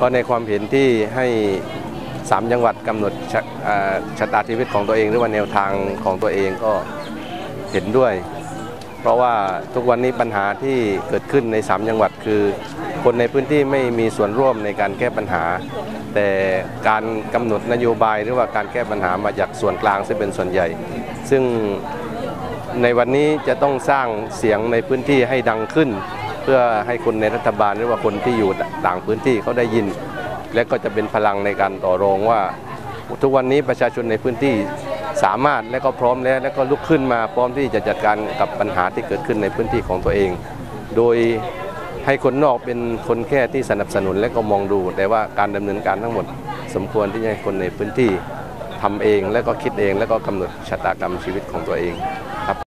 ก็ในความเห็นที่ให้สามจังหวัดกำหนดชะอ่าชะตาชีวิตของตัวเองหรือว่าแนวทางของตัวเองก็เห็นด้วย เพราะว่าทุกวันนี้ปัญหาที่เกิดขึ้นใน3จังหวัดคือ คนในพื้นที่ไม่มีส่วนร่วมในการแก้ปัญหา แต่การกำหนดนโยบายหรือว่าการแก้ปัญหามาจากส่วนกลางซึ่งเป็นส่วนใหญ่ ซึ่งในวันนี้จะต้องสร้างเสียงในพื้นที่ให้ดังขึ้น เพื่อให้คนในรัฐบาลหรือว่าคนที่อยู่ต่างพื้นที่เขาได้ยิน และก็จะเป็นพลังในการต่อรองว่า ทุกวันนี้ประชาชนในพื้นที่สามารถและก็พร้อมแล้วและก็ลุกขึ้นมาพร้อมที่จะจัดการกับปัญหาที่เกิดขึ้นในพื้นที่ของตัวเอง โดยให้คนนอกเป็นคนแค่ที่สนับสนุนและก็มองดู แต่ว่าการดำเนินการทั้งหมด สมควรที่จะให้คนในพื้นที่ทำเองและก็คิดเองและก็กำหนดชะตากรรมชีวิตของตัวเองครับ